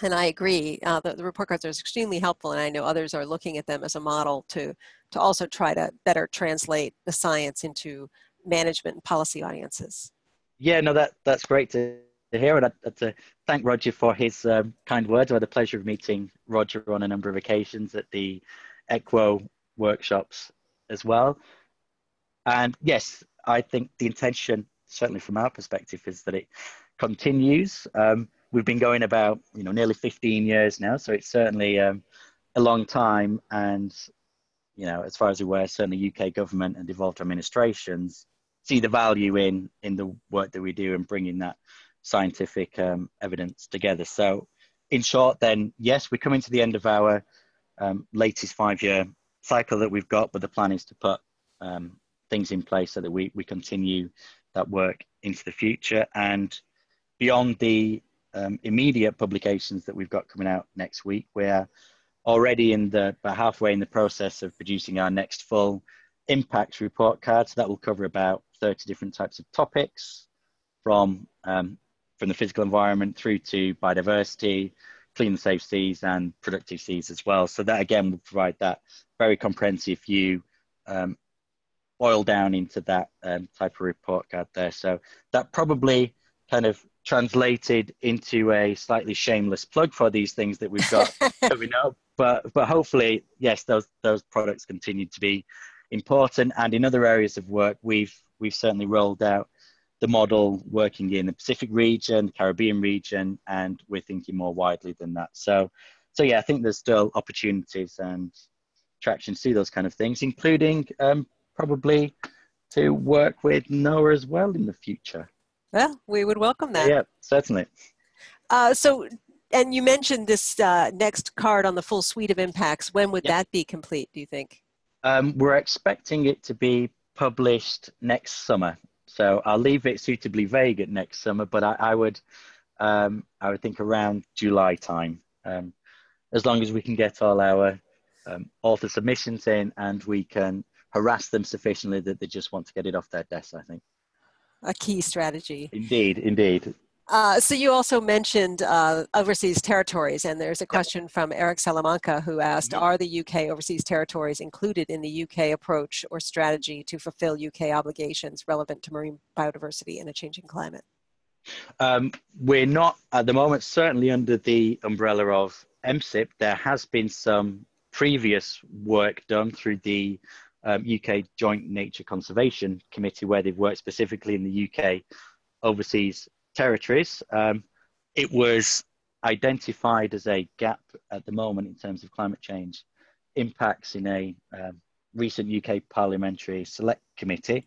and I agree, uh, the, the, report cards are extremely helpful, and I know others are looking at them as a model to, to also try to better translate the science into management and policy audiences.
Yeah, no, that that's great to, to hear, and I'd, I'd to thank Roger for his um, kind words. I had the pleasure of meeting Roger on a number of occasions at the ECCWO workshops as well. And yes, I think the intention, certainly from our perspective, is that it continues. Um, we've been going about you know nearly 15 years now, so it's certainly um, a long time. And you know, as far as we're aware, certainly UK government and devolved administrations see the value in in the work that we do and bringing that scientific um, evidence together. So, in short, then yes, we're coming to the end of our um, latest five-year cycle that we've got, but the plan is to put um, things in place so that we we continue that work into the future and beyond the um, immediate publications that we've got coming out next week. We're already in the about halfway in the process of producing our next full impact report card. So that will cover about 30 different types of topics from um, from the physical environment through to biodiversity, clean and safe seas, and productive seas as well. So that again will provide that very comprehensive view, um, oil down into that um, type of report card there. So that probably kind of translated into a slightly shameless plug for these things that we've got we know. But but hopefully, yes, those those products continue to be important. And in other areas of work, we've we've certainly rolled out the model working in the Pacific region, the Caribbean region, and we're thinking more widely than that. So so yeah, I think there's still opportunities and traction to see those kind of things, including um, probably to work with NOAA as well in the future.
Well, we would welcome that.
Yeah, certainly.
Uh, so, and you mentioned this uh, next card on the full suite of impacts. When would that be complete, do you think?
Um, we're expecting it to be published next summer. So I'll leave it suitably vague at next summer, but I, I would, um, I would think around July time, um, as long as we can get all our um, author submissions in and we can harass them sufficiently that they just want to get it off their desk. I think
a key strategy.
Indeed, indeed.
Uh, so you also mentioned uh, overseas territories, and there's a question from Eric Salamanca who asked, mm-hmm. are the UK overseas territories included in the UK approach or strategy to fulfill UK obligations relevant to marine biodiversity in a changing climate?
Um, we're not at the moment, certainly under the umbrella of MCCIP, there has been some previous work done through the um, UK Joint Nature Conservation Committee, where they've worked specifically in the UK overseas territories. Um, it was identified as a gap at the moment in terms of climate change impacts in a um, recent UK Parliamentary Select Committee.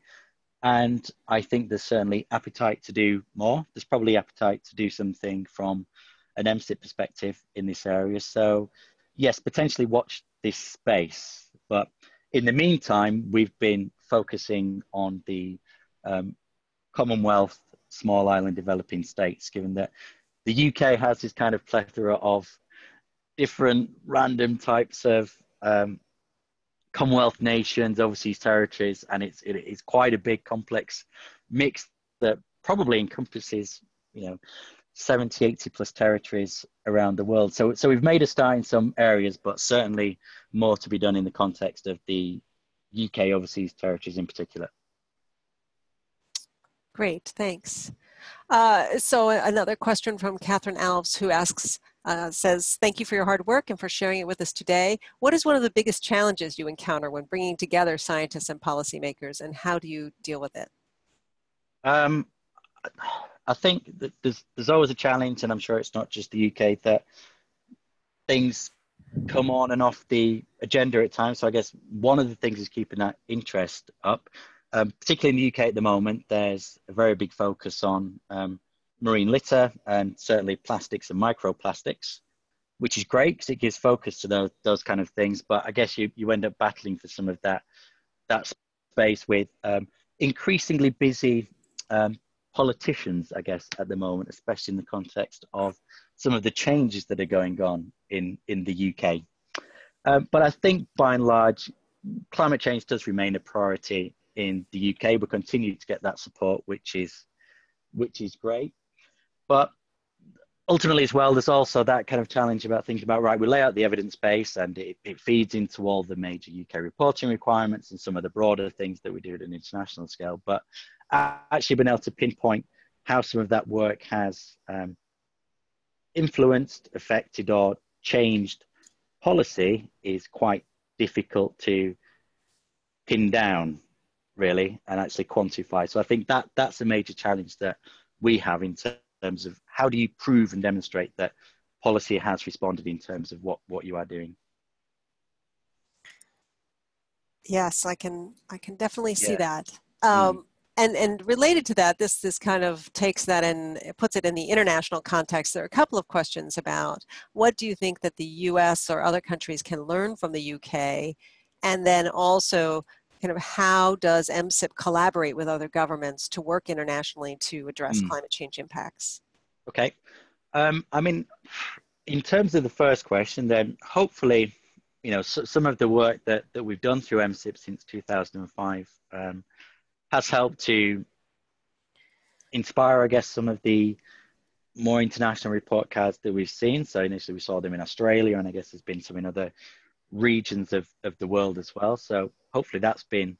And I think there's certainly appetite to do more. There's probably appetite to do something from an MCCIP perspective in this area. So, yes, potentially watch this space. But in the meantime, we've been focusing on the um, Commonwealth small island developing states, given that the UK has this kind of plethora of different random types of um, Commonwealth nations, overseas territories, and it's it, it's quite a big complex mix that probably encompasses you know 70, 80 plus territories around the world. So, so we've made a start in some areas, but certainly more to be done in the context of the UK overseas territories in particular.
Great, thanks. Uh, so another question from Catherine Alves who asks, uh, says, thank you for your hard work and for sharing it with us today. What is one of the biggest challenges you encounter when bringing together scientists and policymakers and how do you deal with it?
Um, I think there's there's always a challenge, and I'm sure it's not just the UK that things come on and off the agenda at times. So I guess one of the things is keeping that interest up. Um, particularly in the UK at the moment, there's a very big focus on um, marine litter and certainly plastics and microplastics, which is great because it gives focus to those those kind of things. But I guess you you end up battling for some of that that space with um, increasingly busy um, politicians, I guess, at the moment, especially in the context of some of the changes that are going on in, in the UK. Um, but I think by and large, climate change does remain a priority in the UK. We continue to get that support, which is which is great. But ultimately as well there's also that kind of challenge about thinking about right we lay out the evidence base and it, it feeds into all the major uk reporting requirements and some of the broader things that we do at an international scale but actually been able to pinpoint how some of that work has um, influenced affected or changed policy is quite difficult to pin down really and actually quantify so i think that that's a major challenge that we have in terms of how do you prove and demonstrate that policy has responded in terms of what, what you are doing?
Yes, I can. I can definitely see yeah. that. Mm. Um, mm. And and related to that, this this kind of takes that and puts it in the international context. There are a couple of questions about what do you think that the U.S. or other countries can learn from the U.K. And then also kind of how does MCCIP collaborate with other governments to work internationally to address mm. climate change impacts?
Okay. Um, I mean, in terms of the first question, then hopefully, you know, so, some of the work that, that we've done through MCCIP since 2005 um, has helped to inspire, I guess, some of the more international report cards that we've seen. So initially we saw them in Australia, and I guess there's been some in other regions of, of the world as well. So hopefully that's been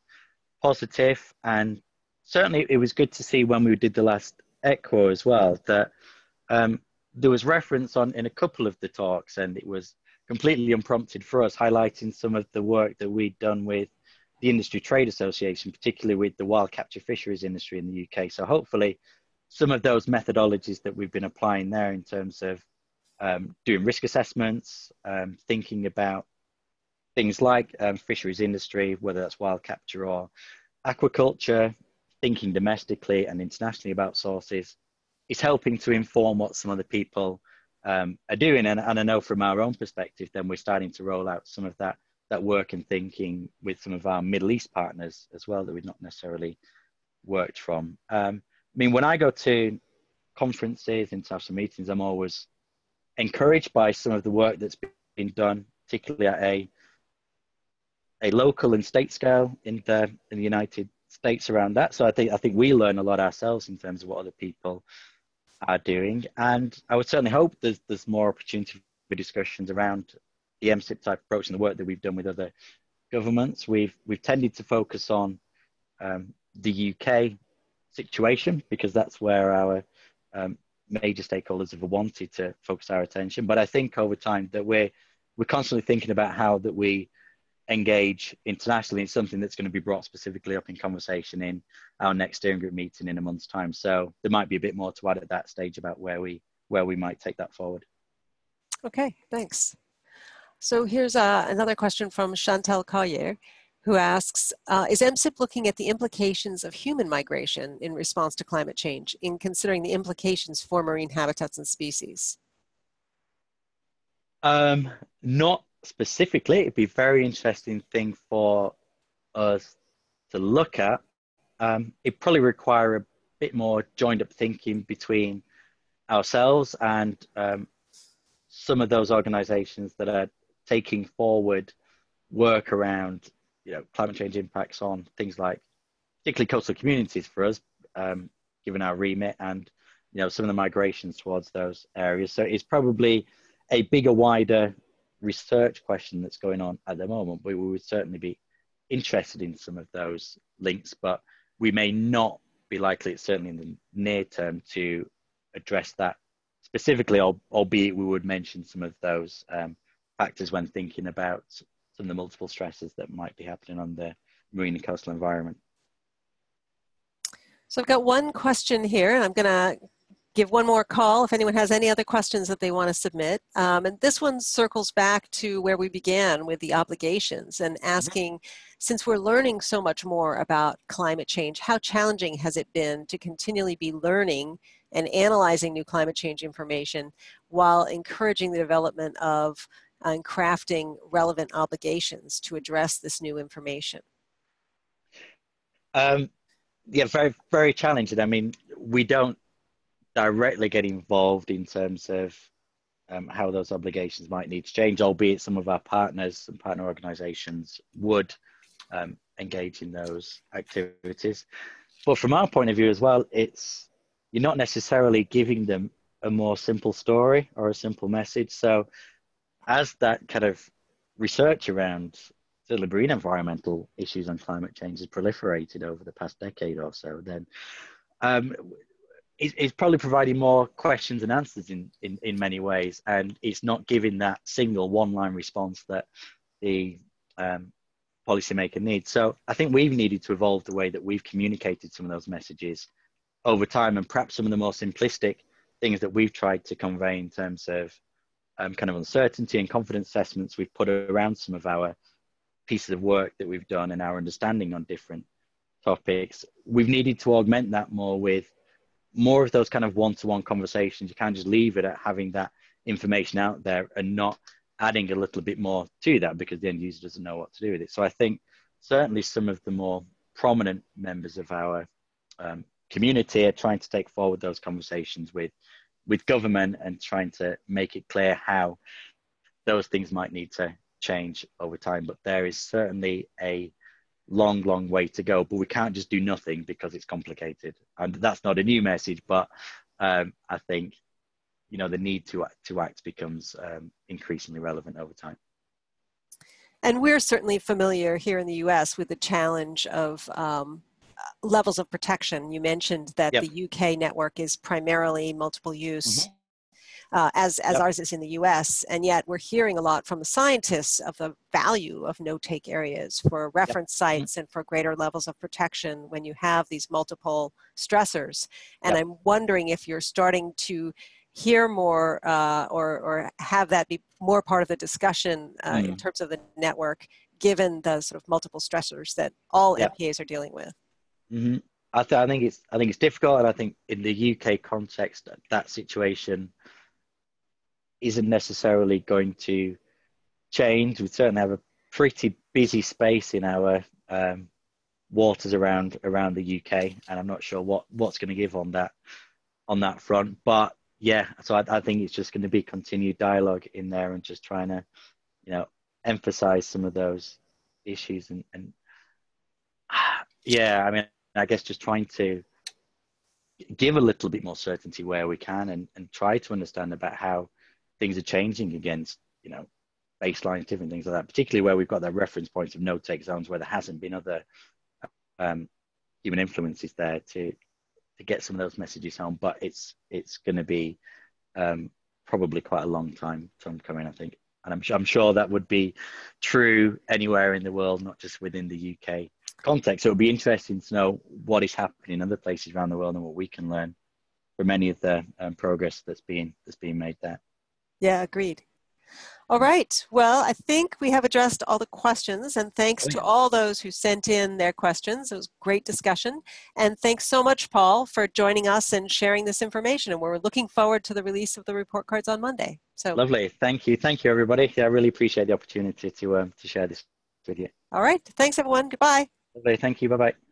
positive. And certainly it was good to see when we did the last ECCWO as well that um, there was reference on in a couple of the talks, and it was completely unprompted for us, highlighting some of the work that we'd done with the Industry Trade Association, particularly with the wild capture fisheries industry in the UK. So hopefully, some of those methodologies that we've been applying there in terms of um, doing risk assessments, um, thinking about things like um, fisheries industry, whether that's wild capture or aquaculture, thinking domestically and internationally about sources, is helping to inform what some other people um, are doing. And, and I know from our own perspective, then we're starting to roll out some of that that work and thinking with some of our Middle East partners as well that we've not necessarily worked from. Um, I mean, when I go to conferences, and international meetings, I'm always encouraged by some of the work that's been done, particularly at a a local and state scale in the in the United States around that. So I think I think we learn a lot ourselves in terms of what other people are doing, and I would certainly hope there's there's more opportunity for discussions around the MCCIP type approach and the work that we've done with other governments. We've we've tended to focus on um, the UK situation because that's where our um, major stakeholders have wanted to focus our attention. But I think over time that we're we're constantly thinking about how that we engage internationally in something that's going to be brought specifically up in conversation in our next steering group meeting in a month's time. So there might be a bit more to add at that stage about where we where we might take that forward.
Okay, thanks. So here's uh, another question from Chantal Collier, who asks, uh, is MCCIP looking at the implications of human migration in response to climate change in considering the implications for marine habitats and species?
Um, not specifically, it'd be a very interesting thing for us to look at. Um, it probably require a bit more joined up thinking between ourselves and um, some of those organizations that are taking forward work around you know climate change impacts on things like particularly coastal communities for us um, given our remit and you know some of the migrations towards those areas so it's probably a bigger wider research question that's going on at the moment, we would certainly be interested in some of those links, but we may not be likely, certainly in the near term, to address that specifically, albeit we would mention some of those um, factors when thinking about some of the multiple stresses that might be happening on the marine and coastal environment.
So I've got one question here, and I'm going to give one more call if anyone has any other questions that they want to submit. Um, and this one circles back to where we began with the obligations and mm-hmm. asking, since we're learning so much more about climate change, how challenging has it been to continually be learning and analyzing new climate change information while encouraging the development of uh, and crafting relevant obligations to address this new information?
Um, yeah, very, very challenging. I mean, we don't directly get involved in terms of um, how those obligations might need to change, albeit some of our partners and partner organizations would um, engage in those activities. But from our point of view as well, it's you're not necessarily giving them a more simple story or a simple message. So, as that kind of research around the marine environmental issues on climate change has proliferated over the past decade or so, then um, it, it's probably providing more questions and answers in, in, in many ways. And it's not giving that single one line response that the um, policymaker needs. So I think we've needed to evolve the way that we've communicated some of those messages over time and perhaps some of the more simplistic things that we've tried to convey in terms of um, kind of uncertainty and confidence assessments we've put around some of our pieces of work that we've done and our understanding on different topics. We've needed to augment that more with more of those kind of one-to-one conversations. You can't just leave it at having that information out there and not adding a little bit more to that because the end user doesn't know what to do with it. So I think certainly some of the more prominent members of our um, community are trying to take forward those conversations with with government and trying to make it clear how those things might need to change over time. But there is certainly a long, long way to go. But we can't just do nothing because it's complicated. And that's not a new message, but um, I think you know the need to act, to act becomes um, increasingly relevant over time.
And we're certainly familiar here in the U.S. with the challenge of um, levels of protection. You mentioned that yep. the UK network is primarily multiple use. Mm-hmm. Uh, as as yep. ours is in the U.S. And yet we're hearing a lot from the scientists of the value of no-take areas for reference yep. Mm-hmm. sites mm-hmm. and for greater levels of protection when you have these multiple stressors. And I'm wondering if you're starting to hear more uh, or or have that be more part of the discussion uh, mm. in terms of the network, given the sort of multiple stressors that all MPAs are dealing with.
Mm-hmm. I, th- I think it's I think it's difficult, and I think in the UK context, that situation isn't necessarily going to change. We certainly have a pretty busy space in our um, waters around around the UK, and I'm not sure what what's going to give on that on that front. But yeah, so I, I think it's just going to be continued dialogue in there and just trying to, you know, emphasize some of those issues and, and yeah, I mean, I guess just trying to give a little bit more certainty where we can and, and try to understand about how things are changing against, you know, baselines, different things like that, particularly where we've got the reference points of no take zones where there hasn't been other um, human influences there to to get some of those messages home. But it's it's going to be um, probably quite a long time from coming, I think. And I'm, I'm sure that would be true anywhere in the world, not just within the UK context. So it would be interesting to know what is happening in other places around the world and what we can learn from any of the um, progress that's being that's being made there.
Yeah, agreed. All right. Well, I think we have addressed all the questions, and thanks to all those who sent in their questions. It was great discussion. And thanks so much, Paul, for joining us and sharing this information. And we're looking forward to the release of the report cards on Monday. So
lovely. Thank you. Thank you, everybody. Yeah, I really appreciate the opportunity to um, to share this with you.
All right. Thanks, everyone. Goodbye.
Lovely. Thank you. Bye bye.